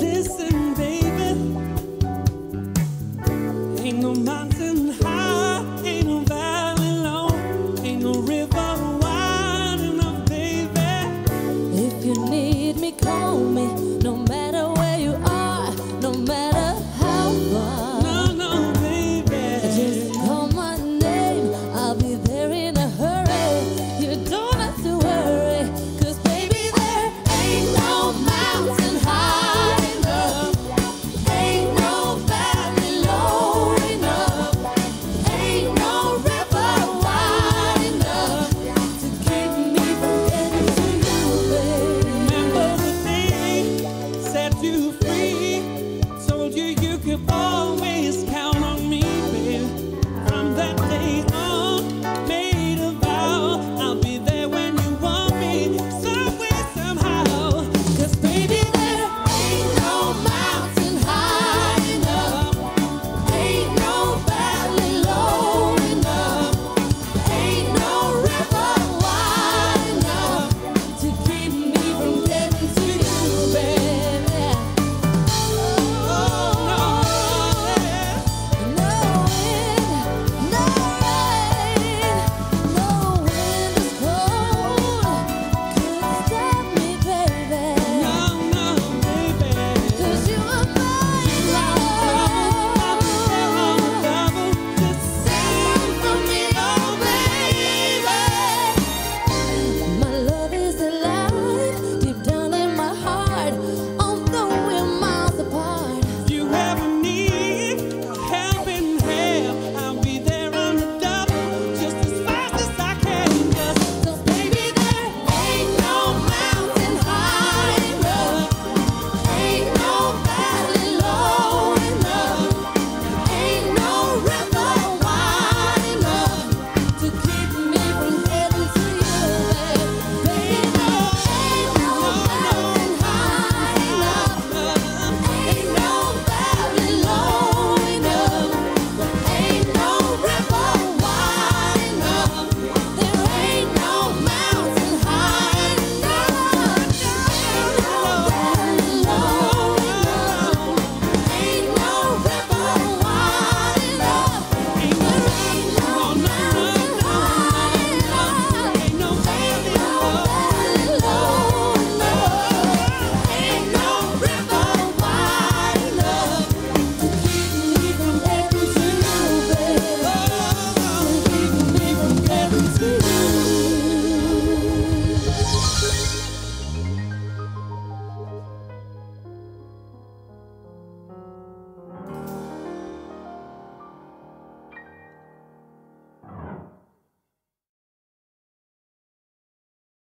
Listen, baby, ain't no. you fall.